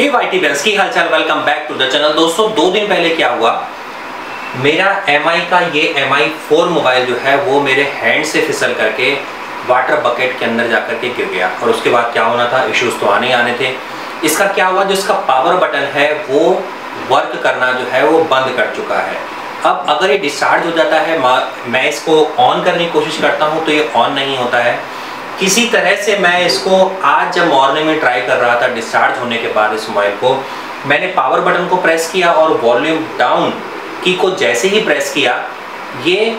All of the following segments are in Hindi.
हे वाईटी बेंस की हालचाल? Welcome back to the channel दोस्तों, दो दिन पहले क्या हुआ? मेरा MI का ये एम आई मोबाइल जो है, वो मेरे हैंड से फिसल करके वाटर बकेट के अंदर जाकर के गिर गया। और उसके बाद क्या होना था? इश्यूज़ तो आने ही आने थे। इसका क्या हुआ? जो इसका पावर बटन है, वो वर्क करना जो है, वो बंद कर चुका है। अब अगर ये डिस्चार्ज हो जाता है, मैं इसको ऑन करने की कोशिश करता हूँ तो ये ऑन नहीं होता है। किसी तरह से मैं इसको आज जब मॉर्निंग में ट्राई कर रहा था डिस्चार्ज होने के बाद इस मोबाइल को, मैंने पावर बटन को प्रेस किया और वॉल्यूम डाउन की को जैसे ही प्रेस किया, ये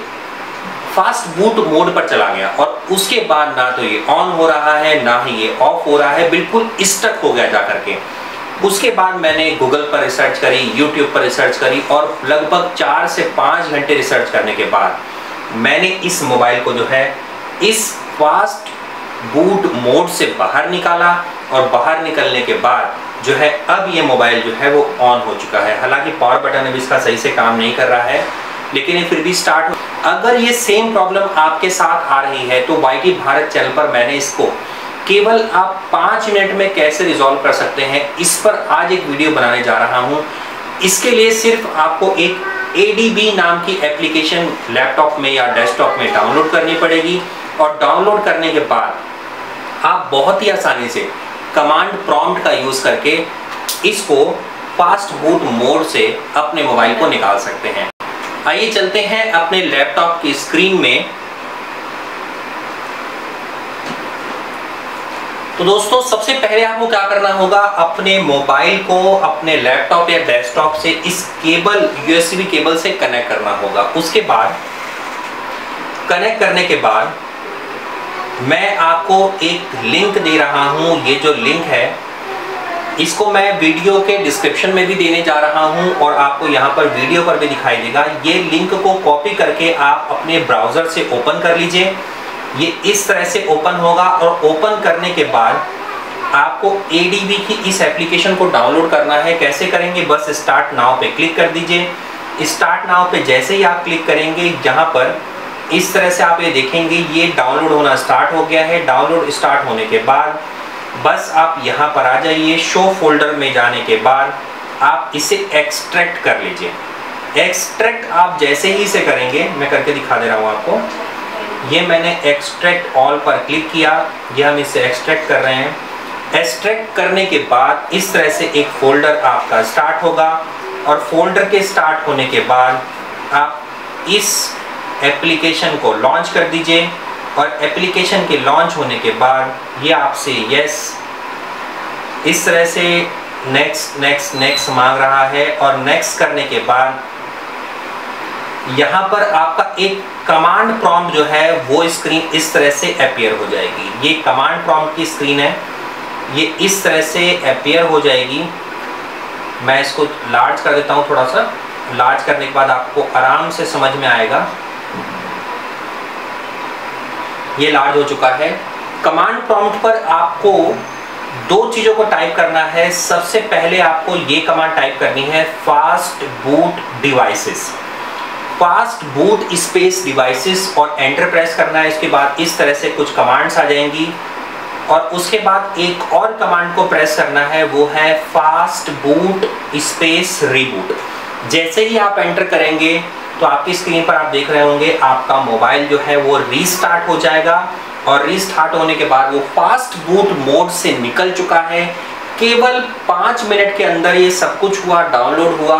फास्ट बूट मोड पर चला गया। और उसके बाद ना तो ये ऑन हो रहा है, ना ही ये ऑफ़ हो रहा है, बिल्कुल स्टक हो गया जा करके उसके बाद मैंने गूगल पर रिसर्च करी यूट्यूब पर रिसर्च करी और लगभग चार से पाँच घंटे रिसर्च करने के बाद मैंने इस मोबाइल को जो है, इस फास्ट बूट मोड से बाहर निकाला और बाहर निकलने के बाद जो है, अब ये मोबाइल जो है वो ऑन हो चुका है। हालाँकि पावर बटन अभी इसका सही से काम नहीं कर रहा है, लेकिन ये फिर भी स्टार्ट हो अगर ये सेम प्रॉब्लम आपके साथ आ रही है तो वाई भारत चैनल पर मैंने इसको केवल आप पाँच मिनट में कैसे रिजॉल्व कर सकते हैं, इस पर आज एक वीडियो बनाने जा रहा हूँ। इसके लिए सिर्फ़ आपको एक एडीबी नाम की एप्लीकेशन लैपटॉप में या डेस्कटॉप में डाउनलोड करनी पड़ेगी और डाउनलोड करने के बाद आप बहुत ही आसानी से कमांड प्रॉम्प्ट का यूज़ करके इसको फास्ट बूट मोड से अपने मोबाइल को निकाल सकते हैं। आइए चलते हैं अपने लैपटॉप की स्क्रीन में। तो दोस्तों, सबसे पहले आपको क्या करना होगा? अपने मोबाइल को अपने लैपटॉप या डेस्कटॉप से इस केबल यूएसबी केबल से कनेक्ट करना होगा। उसके बाद कनेक्ट करने के बाद मैं आपको एक लिंक दे रहा हूँ, ये जो लिंक है, इसको मैं वीडियो के डिस्क्रिप्शन में भी देने जा रहा हूँ और आपको यहाँ पर वीडियो पर भी दिखाई देगा। ये लिंक को कॉपी करके आप अपने ब्राउज़र से ओपन कर लीजिए। ये इस तरह से ओपन होगा और ओपन करने के बाद आपको ए की इस एप्लीकेशन को डाउनलोड करना है। कैसे करेंगे? बस स्टार्ट नाव पे क्लिक कर दीजिए। स्टार्ट नाव पे जैसे ही आप क्लिक करेंगे, यहाँ पर इस तरह से आप ये देखेंगे, ये डाउनलोड होना स्टार्ट हो गया है। डाउनलोड स्टार्ट होने के बाद, बस आप यहाँ पर आ जाइए शो फोल्डर में जाने के बाद आप इसे एक्सट्रैक्ट कर लीजिए। एक्सट्रैक्ट आप जैसे ही इसे करेंगे, मैं करके दिखा दे रहा हूँ आपको। ये मैंने एक्सट्रैक्ट ऑल पर क्लिक किया, ये हम इसे एक्सट्रैक्ट कर रहे हैं। एक्सट्रैक्ट करने के बाद इस तरह से एक फोल्डर आपका स्टार्ट होगा और फोल्डर के स्टार्ट होने के बाद आप इस एप्लीकेशन को लॉन्च कर दीजिए और एप्लीकेशन के लॉन्च होने के बाद ये आपसे यस इस तरह से नेक्स्ट नेक्स्ट नेक्स्ट मांग रहा है और नेक्स्ट करने के बाद यहाँ पर आपका एक कमांड प्रॉम्प्ट जो है, वो स्क्रीन इस तरह से अपियर हो जाएगी। ये कमांड प्रॉम्प्ट की स्क्रीन है। ये इस तरह से अपियर हो जाएगी। मैं इसको लार्ज कर देता हूँ थोड़ा सा। लार्ज करने के बाद आपको आराम से समझ में आएगा। ये लार्ज हो चुका है। कमांड प्रॉम्प्ट पर आपको दो चीज़ों को टाइप करना है। सबसे पहले आपको ये कमांड टाइप करनी है fast boot devices fast boot space devices और एंटर प्रेस करना है। इसके बाद इस तरह से कुछ कमांड्स आ जाएँगी। और उसके बाद एक और कमांड को प्रेस करना है, वो है फास्ट बूट स्पेस रीबूट जैसे ही आप एंटर करेंगे तो आपकी स्क्रीन पर आप देख रहे होंगे, आपका मोबाइल जो है वो रीस्टार्ट हो जाएगा और रीस्टार्ट होने के बाद वो फास्ट बूट मोड से निकल चुका है। केवल पाँच मिनट के अंदर ये सब कुछ हुआ डाउनलोड हुआ।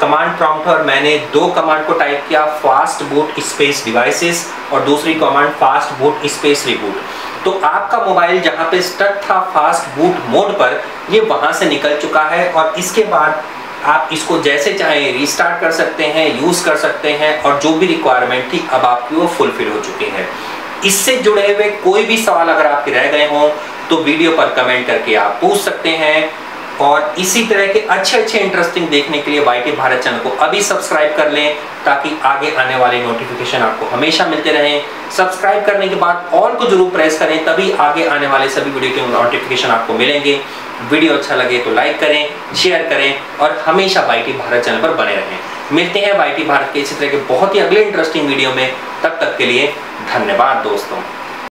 कमांड प्रॉम्प्ट और मैंने दो कमांड को टाइप किया फास्ट बूट स्पेस डिवाइसेस और दूसरी command fast boot space reboot तो आपका मोबाइल जहाँ पे स्टक था फास्ट बूट मोड पर, ये वहाँ से निकल चुका है और इसके बाद आप इसको जैसे चाहे रीस्टार्ट कर सकते हैं यूज़ कर सकते हैं और जो भी रिक्वायरमेंट थी, अब आपकी वो फुलफिल हो चुकी है। इससे जुड़े हुए कोई भी सवाल अगर आपके रह गए हों तो वीडियो पर कमेंट करके आप पूछ सकते हैं। और इसी तरह के अच्छे अच्छे इंटरेस्टिंग देखने के लिए वाई भारत चैनल को अभी सब्सक्राइब कर लें, ताकि आगे आने वाले नोटिफिकेशन आपको हमेशा मिलते रहें। सब्सक्राइब करने के बाद ऑल को ज़रूर प्रेस करें, तभी आगे आने वाले सभी वीडियो के नोटिफिकेशन आपको मिलेंगे। वीडियो अच्छा लगे तो लाइक करें, शेयर करें और हमेशा वाई भारत चैनल पर बने रहें। मिलते हैं वाई भारत के इसी तरह के बहुत ही अगले इंटरेस्टिंग वीडियो में। तब तक के लिए धन्यवाद दोस्तों।